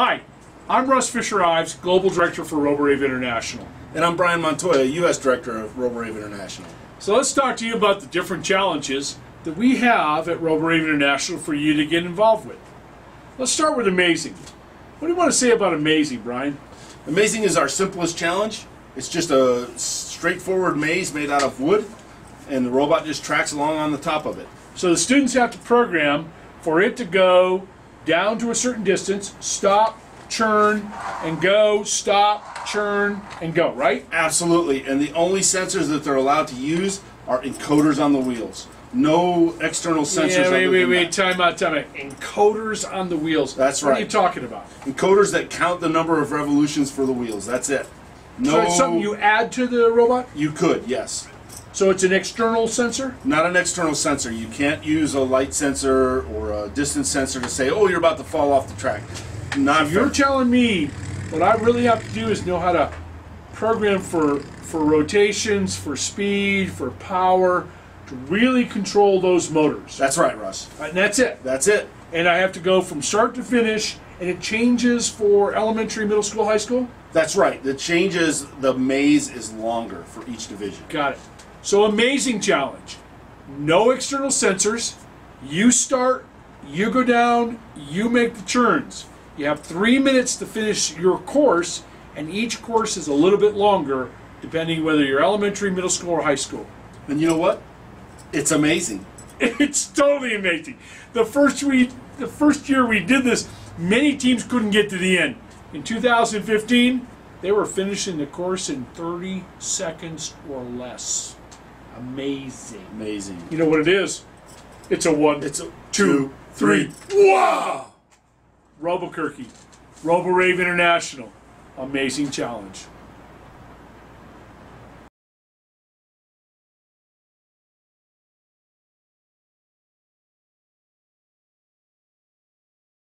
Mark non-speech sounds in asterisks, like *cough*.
Hi, I'm Russ Fisher Ives, Global Director for RoboRave International. And I'm Brian Montoya, U.S. Director of RoboRave International. So let's talk to you about the different challenges that we have at RoboRave International for you to get involved with. Let's start with Amazing. What do you want to say about Amazing, Brian? Amazing is our simplest challenge. It's just a straightforward maze made out of wood, and the robot just tracks along on the top of it. So the students have to program for it to go down to a certain distance, stop, churn, and go, stop, churn, and go, right? Absolutely. And the only sensors that they're allowed to use are encoders on the wheels. No external sensors. Yeah, wait, wait, wait, that. time out, time out. Encoders on the wheels. That's right. What are you talking about? Encoders that count the number of revolutions for the wheels. That's it. No. So it's something you add to the robot? You could, yes. So it's an external sensor? Not an external sensor. You can't use a light sensor or a distance sensor to say, "Oh, you're about to fall off the track." Not You're telling me what I really have to do is know how to program for for rotations, for speed, for power, to really control those motors. That's right, Russ. And that's it. That's it. And I have to go from start to finish, and it changes for elementary, middle school, high school? That's right. The changes, the maze is longer for each division. Got it. So amazing challenge. No external sensors. You start, you go down, you make the turns. You have three minutes to finish your course, and each course is a little bit longer, depending whether you're elementary, middle school, or high school. And you know what? It's amazing. *laughs* It's totally amazing. The first we, the first year we did this, many teams couldn't get to the end. In 2015, they were finishing the course in 30 seconds or less. Amazing. Amazing. You know what it is? It's a one, It's a two, three. Wow! Robokirky, RoboRave International. Amazing challenge.